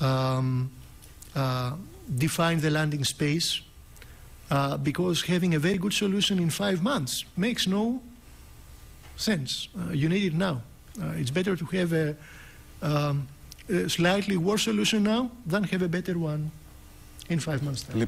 um, uh, define the landing space uh, because having a very good solution in five months makes no sense. Uh, you need it now. It's better to have a, um, a slightly worse solution now than have a better one in five months time.